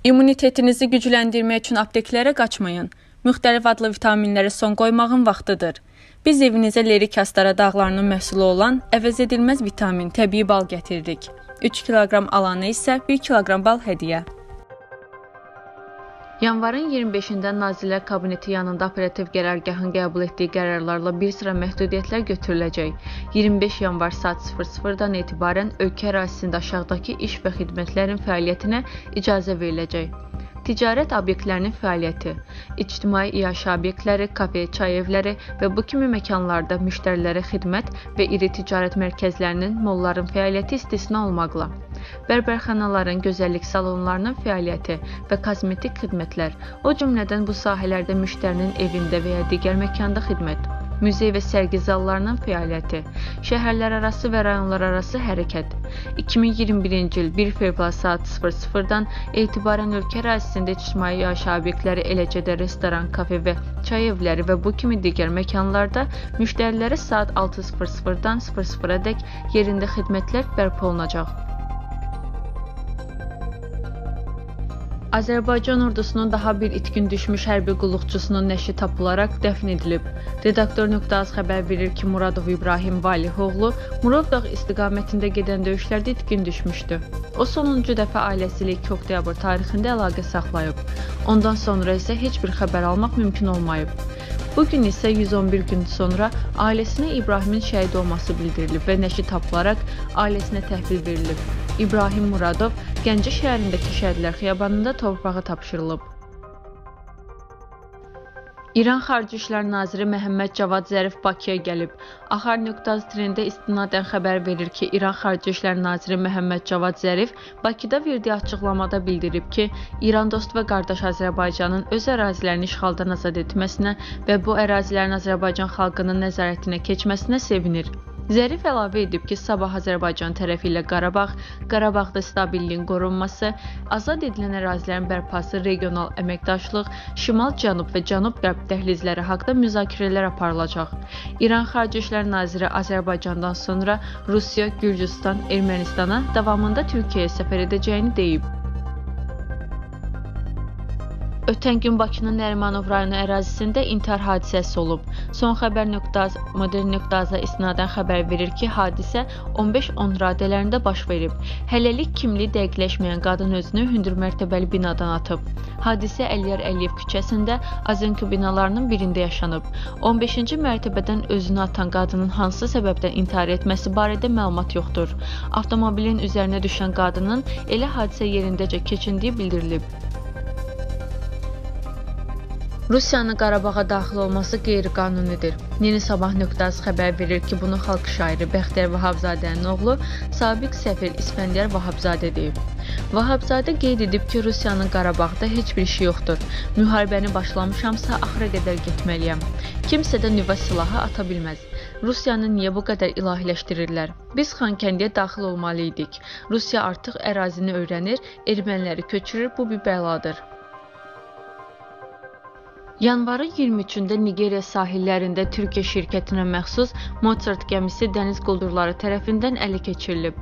İmmunitetinizi gücləndirmək üçün apteklərə qaçmayın. Müxtəlif adlı vitaminlərə son qoymağın vaxtıdır. Biz evinizə lerik astara dağlarının məhsulu olan əvəzedilməz vitamin, təbii bal gətirdik. 3 kiloqram alana isə 1 kiloqram bal hədiyyə. Yanvarın 25-də Nazirlər Kabineti yanında operativ qərargahın qəbul etdiyi qərarlarla bir sıra məhdudiyyətlər götürüləcək. 25 yanvar saat 00-dan etibarən ölkə ərazisində aşağıdakı iş və xidmətlərin fəaliyyətinə icazə veriləcək. Ticarət obyektlərinin fəaliyyəti, ictimai iaşə obyektləri, kafe, çay evləri və bu kimi məkanlarda müştərilərə xidmət və iri ticarət mərkəzlərinin, molların fəaliyyəti istisna olmaqla bərbərxanaların, gözəllik salonlarının fəaliyyəti və kozmetik xidmətlər, o cümlədən bu sahələrdə müştərinin evində və ya digər məkanda xidmət, muzey və sərgi zallarının fəaliyyəti, şəhərlərarası və rayonlararası hərəkət. 2021-ci il 1 fevral saat 00-dan etibarən ölkə ərazisində ictimai yaşayış obyektləri, eləcə də restoran, kafe və çay evləri və bu kimi digər məkanlarda müştərilərə saat 6:00-dan 00-dək yerində xidmətlər bərpa olunacaq. Azərbaycan ordusunun daha bir itkin düşmüş hərbi qulluqçusunun nəşi tapılaraq dəfn edilib. Redaktor.az xəbər verir ki, Muradov İbrahim Valihoğlu Murovdağ istiqamətində gedən döyüşlərdə itkin düşmüşdü. O sonuncu dəfə ailəsi ilə 2 oktyabr tarixində əlaqə saxlayıb. Ondan sonra isə heç bir xəbər almaq mümkün olmayıb. Bu gün isə 111 gün sonra ailəsinə İbrahimin şəhid olması bildirilib və nəşi tapılaraq ailəsinə təhvil verilib. İbrahim Muradov Gəncə şəhərindəki Şəhidlər Xiyabanında torpağa tapşırılıb. İran Xarici İşlər Naziri Məhəmməd Cavad Zərif Bakıya gəlib. Axar.az trendə istinadən xəbər verir ki, İran Xarici İşlər Naziri Məhəmməd Cavad Zərif Bakıda verdiyi açıqlamada bildirib ki, İran dost və qardaş Azərbaycanın öz ərazilərini işğaldan azad etməsinə və bu ərazilərin Azərbaycan xalqının nəzarətinə keçməsinə sevinir. Zərif əlavə edib ki, sabah Azərbaycan tərəfi ilə Qarabağ, Qarabağda stabilliyin qorunması, azad edilən ərazilərin bərpası, regional əməkdaşlıq, şimal-cənub və cənub-qərb dəhlizləri haqqında müzakirələr aparılacaq. İran Xarici İşlər Naziri Azərbaycandan sonra Rusiya, Gürcüstan, Ermənistana davamında Türkiyəyə səfər edəcəyini deyib. Ötən gün Bakının Nərimanov rayonu ərazisində intihar hadisəsi olub. Son xəbər.az modern.az-a istinadən xəbər verir ki, hadisə 15-10 radələrində baş verib. Hələlik kimliyi dəqiqləşməyən qadın özünü hündür mərtəbəli binadan atıb. Hadisə Əliyar Əliyev küçəsində Azenko binalarının birində yaşanıb. 15-ci mərtəbədən özünü atan qadının hansı səbəbdən intihar etməsi barədə məlumat yoxdur. Avtomobilin üzərinə düşən qadının elə hadisə yerindəcə keçindiyi bildirilib. Rusiyanın Qarabağa daxil olması qeyri-qanunidir. Yeni Sabah.az xəbər verir ki, bunu xalq şairi Bəxtiyar Vahabzadənin oğlu sabiq səfir İsfəndiyar Vahabzadə deyib. Vahabzadə qeyd edib ki, Rusiyanın Qarabağda heç bir işi yoxdur. Müharibəni başlamışamsa axıra qədər getməliyəm. Kimsə də nüvə silahı ata bilməz. Rusiyanı niyə bu qədər ilahiləşdirirlər? Biz Xankəndiyə daxil olmalı idik. Rusiya artıq ərazini öyrənir, erməniləri köçürür, bu bir bəladır. Yanvarın 23-də Nigeriya sahillərində Türkiyə şirkətinə məxsus Mozart gəmisi dəniz quldurları tərəfindən ələ keçirilib.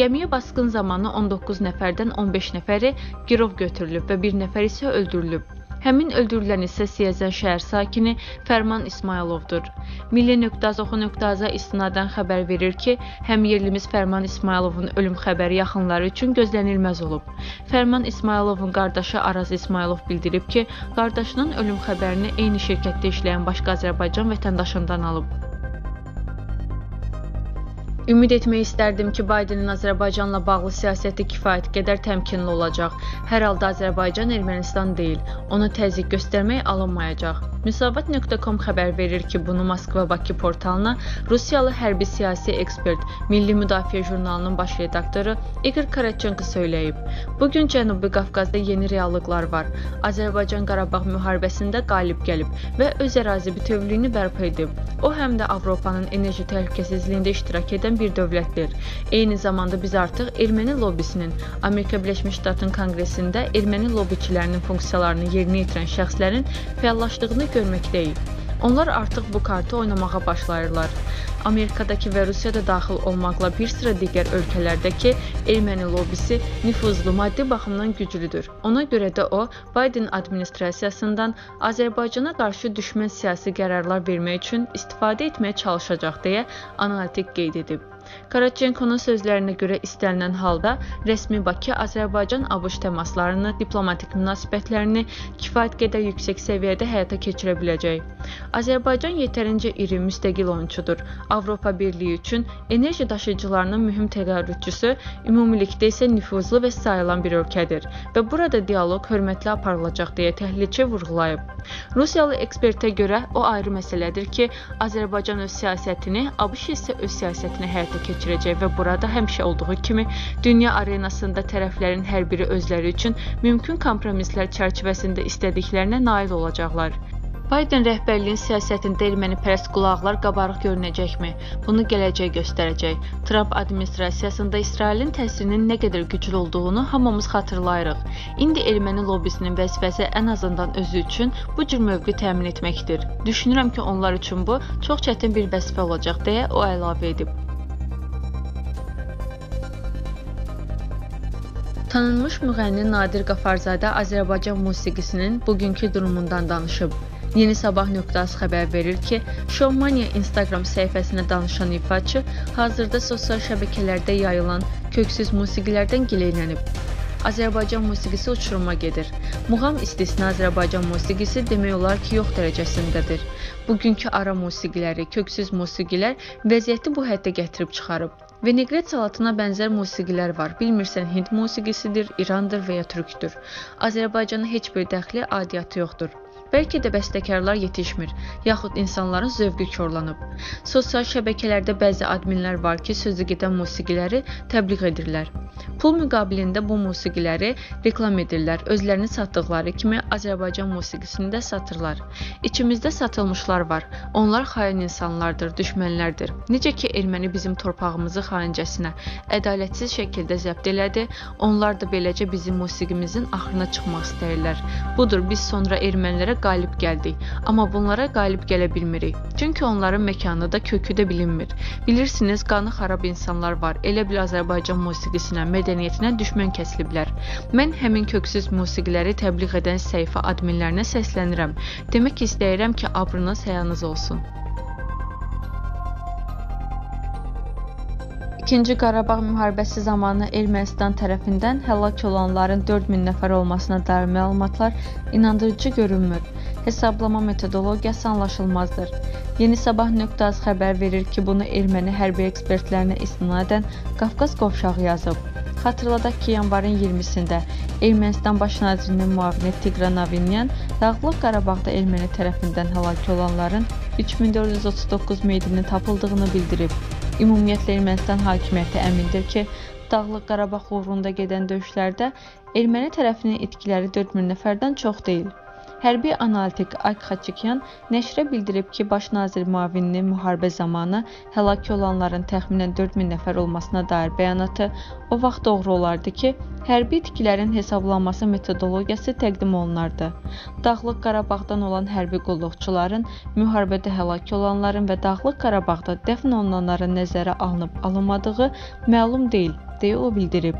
Gəmiyə basqın zamanı 19 nəfərdən 15 nəfəri girov götürülüb və bir nəfər isə öldürülüb. Həmin öldürülən isə Siyəzən şəhər sakini Fərman İsmayılovdur. Milli.az.oxu.az-a istinadən xəbər verir ki, həm yerlimiz Fərman İsmayılovun ölüm xəbəri yaxınları üçün gözlənilməz olub. Fərman İsmayılovun qardaşı Araz İsmayılov bildirib ki, qardaşının ölüm xəbərini eyni şirkətdə işləyən başqa Azərbaycan vətəndaşından alıb. Ümid etmək istərdim ki, Baydenin Azərbaycanla bağlı siyasəti kifayət qədər təmkinli olacaq. Hər halda Azərbaycan Ermənistan deyil. Ona təzyiq göstərmək alınmayacaq. Müsavat.com xəbər verir ki, bunu Moskva-Bakı portalına Rusiyalı hərbi siyasi ekspert, Milli Müdafiə jurnalının baş redaktoru Igor Karatçenko söyləyib. Bu gün Cənubi Qafqazda yeni reallıqlar var. Azərbaycan Qarabağ müharibəsində qalib gəlib və öz ərazi bütövlüyünü bərpa edib. O həm də Avropanın enerji təhlükəsizliyində iştirak edən edən bir dövlətdir. Eyni zamanda biz artıq erməni lobbisinin Amerika Birləşmiş Ştatının Konqresində erməni lobbiçilərinin funksiyalarını yerinə yetirən şəxslərin fəallaşdığını görməkdəyik. Onlar artıq bu kartı oynamağa başlayırlar. Amerikadakı və Rusiyada daxil olmaqla bir sıra digər ölkələrdəki erməni lobbisi nüfuzlu, maddi baxımdan güclüdür. Ona görə də o, Biden administrasiyasından Azərbaycana qarşı düşmən siyasi qərarlar vermək üçün istifadə etməyə çalışacaq deyə analitik qeyd edib. Karatçenkonun sözlərinə görə istənilən halda rəsmi Bakı Azərbaycan-ABŞ təmaslarını, diplomatik münasibətlərini kifayət qədər yüksək səviyyədə həyata keçirə biləcək. Azərbaycan yetərincə iri müstəqil oyunçudur. Avropa Birliyi üçün enerji daşıyıcılarının mühüm təqarrüdçüsü, ümumilikdə isə nüfuzlu və sayılan bir ölkədir və burada dialoq hörmətli aparılacaq deyə təhlilçi vurğulayıb. Rusiyalı ekspertə görə o ayrı məsələdir ki, Azərbaycan öz siyasətini, ABŞ isə öz siyasətini həyata keçirəcək və burada həmişə olduğu kimi dünya arenasında tərəflərin hər biri özləri üçün mümkün kompromislər çərçivəsində istədiklərinə nail olacaqlar. Biden rəhbərliyin siyasətində ermənipərəst qulaqlar qabarıq görünəcəkmi? Bunu gələcək göstərəcək. Tramp administrasiyasında İsrailin təsirinin nə qədər güclü olduğunu hamımız xatırlayırıq. İndi erməni lobbisinin vəzifəsi ən azından özü üçün bu cür mövqe təmin etməkdir. Düşünürəm ki, onlar üçün bu çox çətin bir vəzifə olacaq deyə o əlavə edib. Tanınmış müğənni Nadir Qafarzadə Azərbaycan musiqisinin bugünkü durumundan danışıb. Yeni Sabah.az xəbər verir ki, Showmania Instagram səhifəsinə danışan ifaçı hazırda sosial şəbəkələrdə yayılan köksüz musiqilərdən gileylənib. Azərbaycan musiqisi uçuruma gedir. Muğam istisna Azərbaycan musiqisi demək olar ki, yox dərəcəsindədir. Bugünkü ara musiqiləri, köksüz musiqilər vəziyyəti bu həddə gətirib çıxarıb. Vinegret salatına bənzər musiqilər var. Bilmirsən Hind musiqisidir, İrandır və ya türkdür. Azərbaycana heç bir dəxli, adiyyatı yoxdur. Bəlkə də bəstəkarlar yetişmir, yaxud insanların zövqü korlanıb. Sosial şəbəkələrdə bəzi adminlər var ki, sözü gedən musiqiləri təbliğ edirlər. Pul müqabilində bu musiqiləri reklam edirlər. Özlərini satdıqları kimi Azərbaycan musiqisini də satırlar. İçimizdə satılmışlar var. Onlar xain insanlardır, düşmənlərdir. Necə ki erməni bizim torpağımızı xaincəsinə, ədalətsiz şəkildə zəbt elədi, onlar da beləcə bizim musiqimizin axırına çıxmaq istəyirlər. Budur, biz sonra ermənilərə qalib gəldik. Amma bunlara qalib gələ bilmirik. Çünki onların məkanı da, kökü də bilinmir. Bilirsiniz, qanı xarab insanlar var. Elə bil Azərbaycan musiqisinə mədəniyyətinə düşmən kəsiliblər. Mən həmin köksüz musiqiləri təbliğ edən səhifə adminlərinə səslənirəm. Demək istəyirəm ki, abrınız həyanız olsun. İkinci Qarabağ müharibəsi zamanı Ermənistan tərəfindən həlak olanların 4000 nəfər olmasına dair məlumatlar inandırıcı görünmür. Hesablama metodologiyası anlaşılmazdır. Yeni Sabah.az xəbər verir ki, bunu erməni hərbi ekspertlərinə istinadən Qafqaz qovşağı yazıb. Xatırladaq ki, yanvarın 20-sində Ermənistan baş nazirinin müavini Tiqran Avinyan Dağlıq Qarabağda erməni tərəfindən həlak olanların 3439 meyidinin tapıldığını bildirib. Ümumiyyətlə Ermənistan hakimiyyəti əmindir ki, Dağlıq Qarabağ uğrunda gedən döyüşlərdə erməni tərəfinin itkiləri 4000 nəfərdən çox deyil. Hərbi analitik Ayk Xaçikyan nəşrə bildirib ki, baş nazir müavininin müharibə zamanı həlak olanların təxminən 4000 nəfər olmasına dair bəyanatı o vaxt doğru olardı ki, hərbi itkilərin hesablanması metodologiyası təqdim olunardı. Dağlıq Qarabağdan olan hərbi qulluqçuların, müharibədə həlak olanların və Dağlıq Qarabağda dəfn olunanların nəzərə alınıb alınmadığı məlum deyil deyə o bildirib.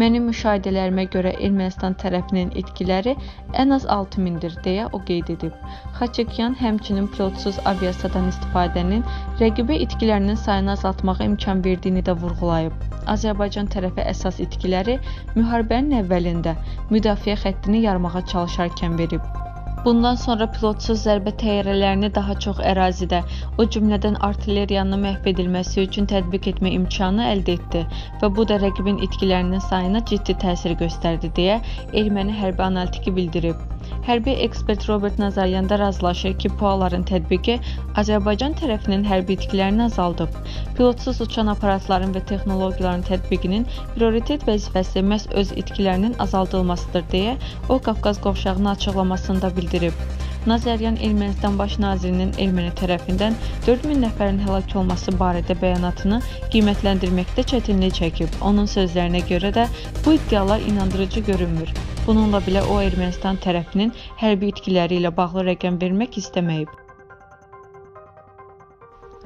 Mənim müşahidələrimə görə Ermənistan tərəfinin itkiləri ən az 6000-dir deyə o qeyd edib. Xaçekyan həmçinin pilotsuz aviasiyadan istifadənin rəqibə itkilərinin sayını azaltmağa imkan verdiyini də vurğulayıb. Azərbaycan tərəfi əsas itkiləri müharibənin əvvəlində müdafiə xəttini yarmağa çalışarkən verib. Bundan sonra pilotsuz zərbə təyyarələrini daha çox ərazidə, o cümlədən artilleriyanın məhv edilməsi üçün tətbiq etmə imkanı əldə etdi və bu da rəqibin itkilərinin sayına ciddi təsir göstərdi deyə erməni hərbi analitiki bildirib. Hərbi ekspert Robert Nazaryan da razılaşır ki, PUA-ların tətbiqi Azərbaycan tərəfinin hərbi itkilərini azaldıb. Pilotsuz uçan aparatların və texnologiyaların tətbiqinin prioritet vəzifəsi məhz öz itkilərinin azaldılmasıdır deyə o Qafqaz qovşağının açıqlamasında bildirib. Nazaryan Ermənistan baş nazirinin erməni tərəfindən 4000 nəfərin həlak olması barədə bəyanatını qiymətləndirməkdə çətinlik çəkib. Onun sözlərinə görə də bu iddialar inandırıcı görünmür. Bununla belə o Ermənistan tərəfinin hərbi itkiləri ilə bağlı rəqəm vermək istəməyib.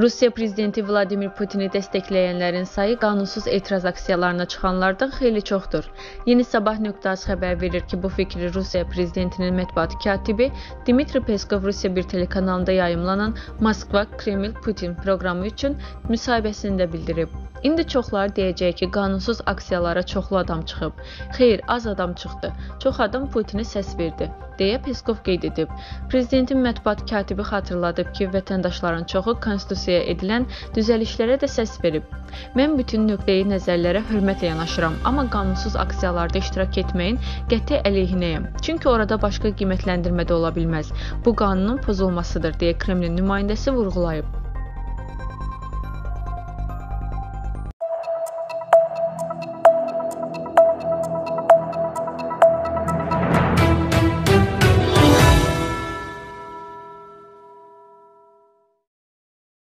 Rusiya prezidenti Vladimir Putini dəstəkləyənlərin sayı qanunsuz etiraz aksiyalarına çıxanlardan xeyli çoxdur. Yeni Sabah.az xəbər verir ki, bu fikri Rusiya prezidentinin mətbuat katibi Dmitri Peskov Rusiya bir telekanalında yayımlanan Moskva Kreml Putin proqramı üçün müsahibəsində bildirib. İndi çoxları deyəcək ki, qanunsuz aksiyalara çoxlu adam çıxıb. Xeyr, az adam çıxdı. Çox adam Putinə səs verdi, deyə Peskov qeyd edib. Prezidentin mətbuat katibi xatırladıb ki, vətəndaşların çoxu konstitusiyaya edilən düzəlişlərə də səs verib. Mən bütün nöqteyi nəzərlərə hörmətlə yanaşıram, amma qanunsuz aksiyalarda iştirak etməyin qəti əleyhinəyəm. Çünki orada başqa qiymətləndirmə də ola bilməz. Bu qanunun pozulmasıdır deyə Kremlin nümayəndəsi vurğulayıb.